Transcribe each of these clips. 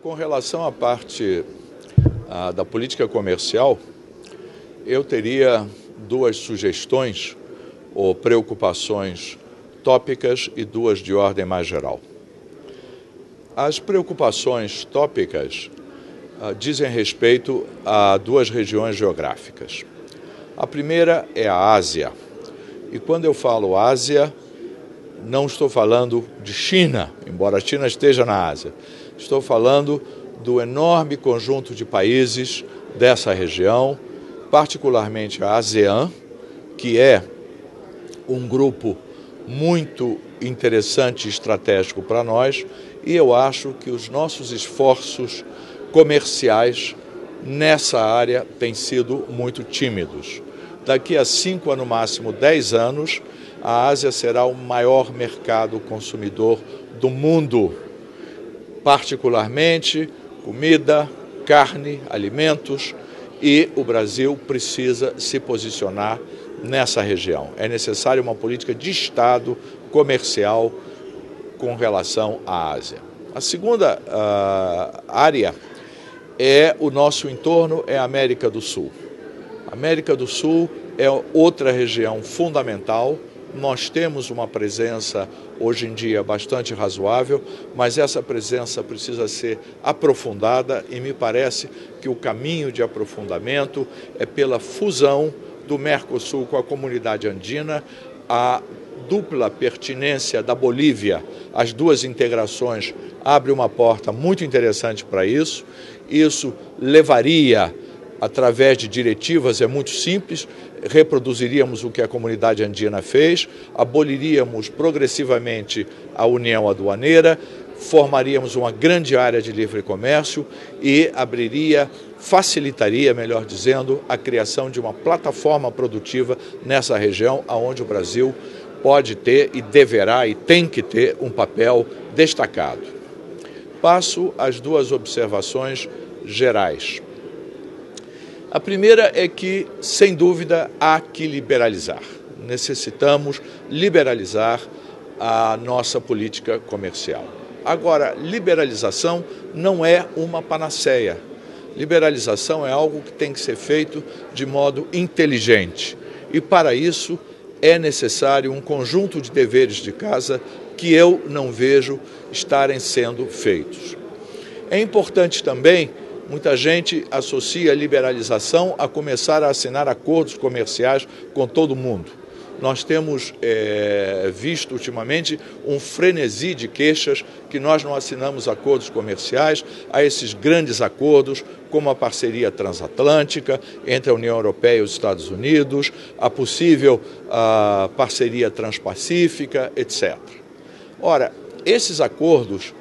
Com relação à parte ah, da política comercial, eu teria duas sugestões ou preocupações tópicas e duas de ordem mais geral. As preocupações tópicas ah, dizem respeito a duas regiões geográficas. A primeira é a Ásia. E quando eu falo Ásia, não estou falando de China, embora a China esteja na Ásia. Estou falando do enorme conjunto de países dessa região, particularmente a ASEAN, que é um grupo muito interessante e estratégico para nós, e eu acho que os nossos esforços comerciais nessa área têm sido muito tímidos. Daqui a cinco, no máximo dez anos, a Ásia será o maior mercado consumidor do mundo, particularmente comida, carne, alimentos, e o Brasil precisa se posicionar nessa região. É necessária uma política de Estado comercial com relação à Ásia. A segunda uh, área é o nosso entorno, é a América do Sul. A América do Sul é outra região fundamental. Nós temos uma presença hoje em dia bastante razoável, mas essa presença precisa ser aprofundada e me parece que o caminho de aprofundamento é pela fusão do Mercosul com a comunidade andina, a dupla pertinência da Bolívia, as duas integrações abre uma porta muito interessante para isso. Isso levaria, através de diretivas, é muito simples, reproduziríamos o que a comunidade andina fez, aboliríamos progressivamente a União Aduaneira, formaríamos uma grande área de livre comércio e abriria, facilitaria, melhor dizendo, a criação de uma plataforma produtiva nessa região, aonde o Brasil pode ter e deverá e tem que ter um papel destacado. Passo às duas observações gerais. A primeira é que, sem dúvida, há que liberalizar. Necessitamos liberalizar a nossa política comercial. Agora, liberalização não é uma panaceia. Liberalização é algo que tem que ser feito de modo inteligente. E para isso, é necessário um conjunto de deveres de casa que eu não vejo estarem sendo feitos. É importante também, muita gente associa a liberalização a começar a assinar acordos comerciais com todo mundo nós temos é, visto ultimamente um frenesi de queixas que nós não assinamos acordos comerciais a esses grandes acordos, como a parceria transatlântica entre a União Europeia e os Estados Unidos, a possível a parceria transpacífica, etc. Ora, esses acordos,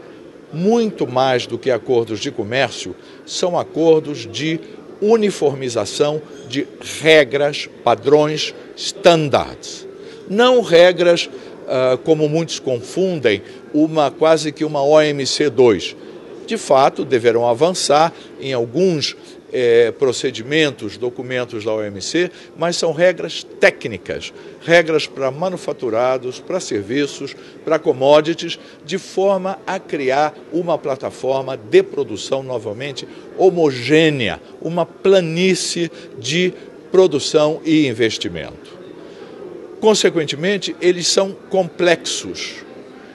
muito mais do que acordos de comércio, são acordos de uniformização de regras, padrões, standards. Não regras uh, como muitos confundem, uma quase que uma OMC 2. De fato, deverão avançar em alguns é, procedimentos, documentos da OMC, mas são regras técnicas, regras para manufaturados, para serviços, para commodities, de forma a criar uma plataforma de produção novamente homogênea, uma planície de produção e investimento. Consequentemente, eles são complexos.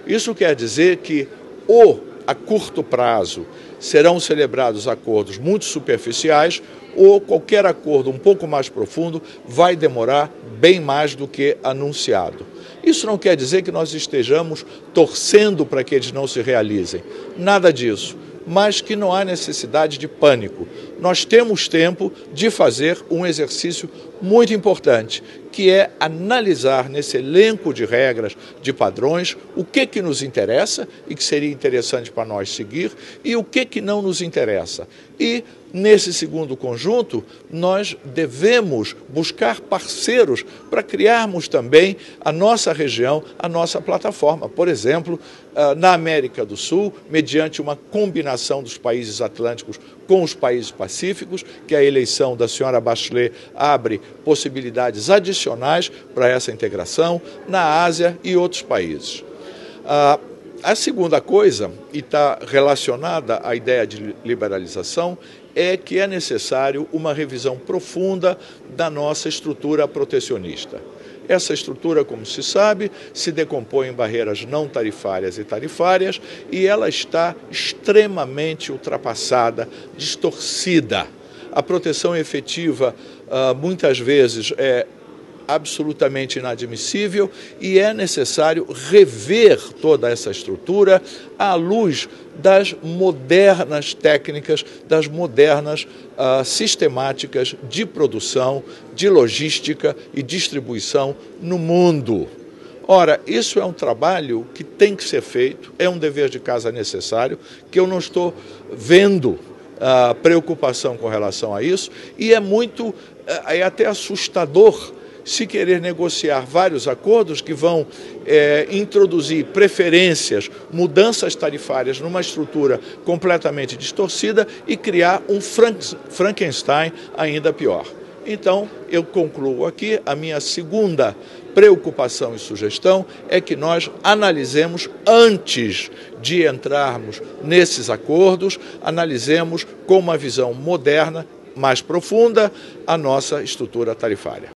Isso quer dizer que, ou a curto prazo, serão celebrados acordos muito superficiais ou qualquer acordo um pouco mais profundo vai demorar bem mais do que anunciado. Isso não quer dizer que nós estejamos torcendo para que eles não se realizem. Nada disso mas que não há necessidade de pânico. Nós temos tempo de fazer um exercício muito importante, que é analisar nesse elenco de regras, de padrões, o que que nos interessa e que seria interessante para nós seguir e o que que não nos interessa. E nesse segundo conjunto, nós devemos buscar parceiros para criarmos também a nossa região, a nossa plataforma. Por exemplo, ah, na América do Sul, mediante uma combinação dos países atlânticos com os países pacíficos, que a eleição da senhora Bachelet abre possibilidades adicionais para essa integração na Ásia e outros países. Ah, a segunda coisa, e está relacionada à ideia de liberalização, é que é necessário uma revisão profunda da nossa estrutura protecionista. Essa estrutura, como se sabe, se decompõe em barreiras não tarifárias e tarifárias e ela está extremamente ultrapassada, distorcida. A proteção efetiva, ah, muitas vezes, é absolutamente inadmissível e é necessário rever toda essa estrutura à luz das modernas técnicas, das modernas uh, sistemáticas de produção, de logística e distribuição no mundo. Ora, isso é um trabalho que tem que ser feito, é um dever de casa necessário, que eu não estou vendo uh, preocupação com relação a isso, e é muito, uh, é até assustador se querer negociar vários acordos que vão é, introduzir preferências, mudanças tarifárias numa estrutura completamente distorcida e criar um Frankenstein ainda pior. Então, eu concluo aqui a minha segunda preocupação e sugestão é que nós analisemos antes de entrarmos nesses acordos, analisemos com uma visão moderna, mais profunda, a nossa estrutura tarifária.